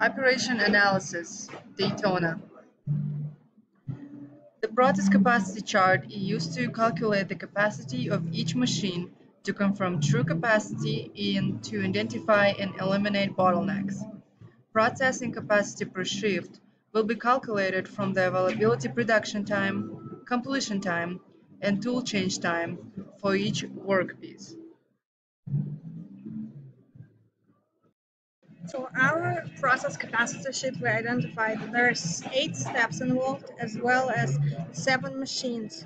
Operation Analysis Daytona The process capacity chart is used to calculate the capacity of each machine to confirm true capacity and to identify and eliminate bottlenecks. Processing capacity per shift will be calculated from the availability production time, completion time, and tool change time for each workpiece. So our process capacity sheet, we identified that there's eight steps involved as well as seven machines.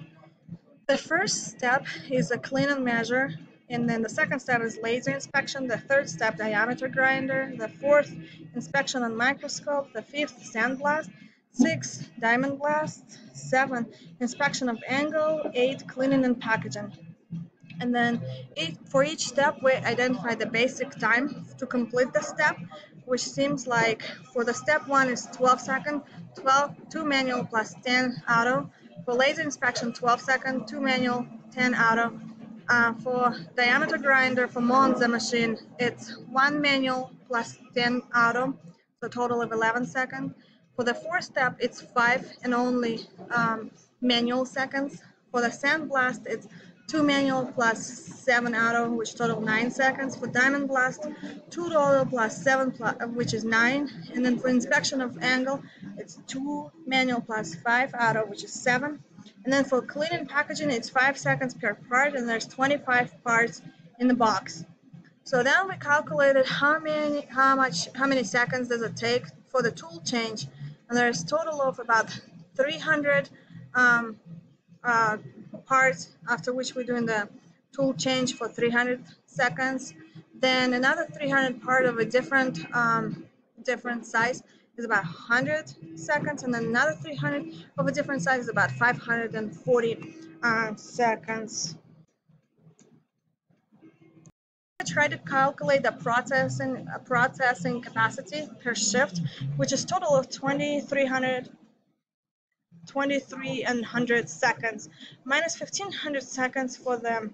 The first step is a clean and measure, and then the second step is laser inspection, the third step diameter grinder, the fourth inspection on microscope, the fifth sandblast, six diamond blast, seven inspection of angle, eight cleaning and packaging. And then for each step, we identify the basic time to complete the step, which seems like for the step one is 12 seconds, 12, 2 manual plus 10 auto. For laser inspection, 12 seconds, 2 manual, 10 auto. Uh, for diameter grinder for Monza machine, it's 1 manual plus 10 auto, so total of 11 seconds. For the fourth step, it's 5 and only um, manual seconds. For the sandblast, it's two manual plus seven auto, which total nine seconds. For diamond blast, two auto plus seven, plus, which is nine. And then for inspection of angle, it's two manual plus five auto, which is seven. And then for cleaning packaging, it's five seconds per part, and there's 25 parts in the box. So then we calculated how many, how much, how many seconds does it take for the tool change, and there's total of about 300 um, uh, parts, after which we're doing the tool change for 300 seconds. Then another 300 part of a different um, different size is about 100 seconds, and another 300 of a different size is about 540 uh, seconds. I try to calculate the processing uh, processing capacity per shift, which is total of 2,300 23 and 100 seconds minus 1500 seconds for the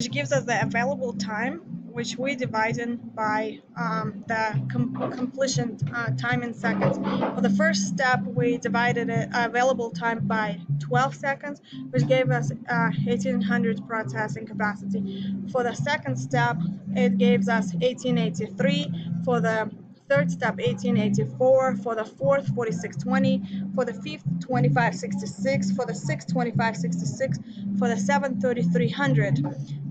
which gives us the available time which we divide in by um, the com completion uh, time in seconds. For the first step, we divided it uh, available time by 12 seconds, which gave us uh, 1800 processing capacity. For the second step, it gives us 1883. For the third step 1884 for the fourth 4620 for the fifth 2566 for the sixth 2566 for the seventh 3300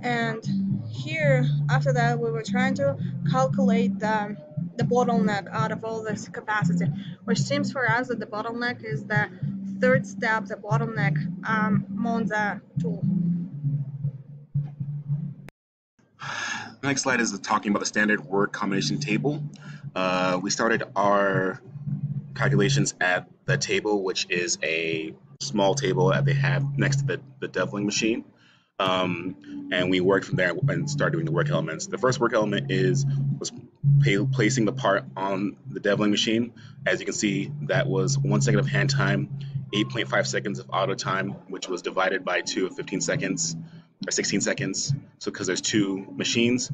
and here after that we were trying to calculate the the bottleneck out of all this capacity which seems for us that the bottleneck is the third step the bottleneck um, Monza tool next slide is talking about the standard word combination table. Uh, we started our calculations at the table, which is a small table that they have next to the, the deviling machine. Um, and we worked from there and started doing the work elements. The first work element is was pay, placing the part on the deviling machine. As you can see, that was one second of hand time, 8.5 seconds of auto time, which was divided by two of 15 seconds or 16 seconds. So because there's two machines,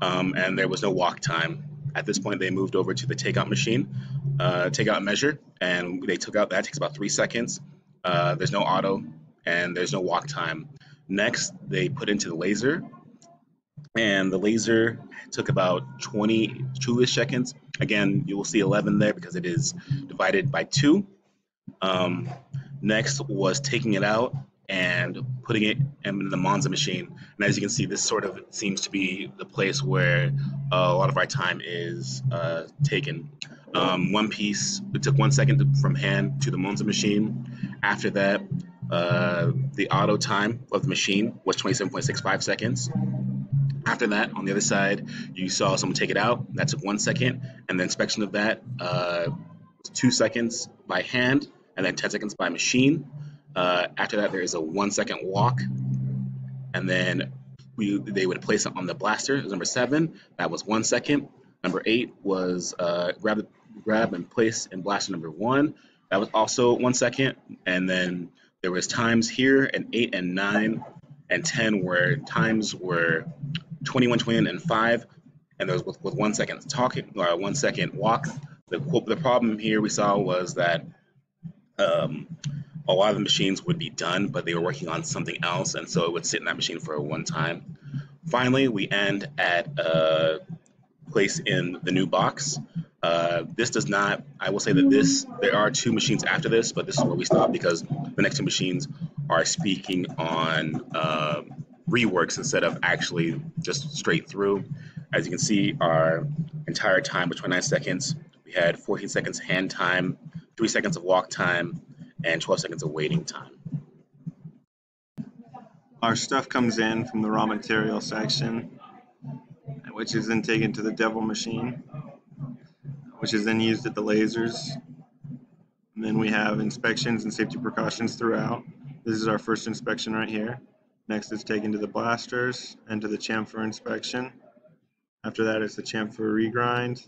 um, and there was no walk time. At this point, they moved over to the takeout machine, uh, takeout measure, and they took out that takes about three seconds. Uh, there's no auto, and there's no walk time. Next, they put into the laser, and the laser took about 22-ish seconds. Again, you will see 11 there because it is divided by two. Um, next was taking it out and putting it in the Monza machine. And as you can see, this sort of seems to be the place where uh, a lot of our time is uh, taken. Um, one piece, it took one second to, from hand to the Monza machine. After that, uh, the auto time of the machine was 27.65 seconds. After that, on the other side, you saw someone take it out. That took one second. And the inspection of that uh, was two seconds by hand and then 10 seconds by machine. Uh, after that, there is a one second walk, and then we they would place it on the blaster. number seven. That was one second. Number eight was uh, grab grab and place in blaster number one. That was also one second. And then there was times here, and eight and nine and ten where times were 21, 20, and five. and there was with, with one second talking or one second walk. The the problem here we saw was that um, a lot of the machines would be done, but they were working on something else, and so it would sit in that machine for a one time. Finally, we end at a place in the new box. Uh, this does not, I will say that this, there are two machines after this, but this is where we stop because the next two machines are speaking on uh, reworks instead of actually just straight through. As you can see, our entire time was 29 seconds. We had 14 seconds hand time, 3 seconds of walk time, and 12 seconds of waiting time. Our stuff comes in from the raw material section, which is then taken to the devil machine, which is then used at the lasers. And then we have inspections and safety precautions throughout. This is our first inspection right here. Next it's taken to the blasters and to the chamfer inspection. After that it's the chamfer regrind.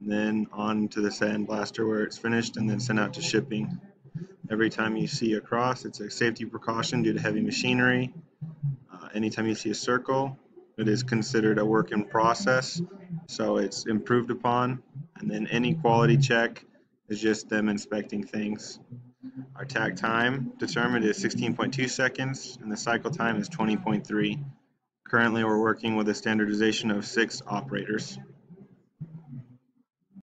And then on to the sand blaster where it's finished and then sent out to shipping. Every time you see a cross, it's a safety precaution due to heavy machinery. Uh, anytime you see a circle, it is considered a work in process, so it's improved upon. And then any quality check is just them inspecting things. Our takt time determined is 16.2 seconds, and the cycle time is 20.3. Currently, we're working with a standardization of six operators.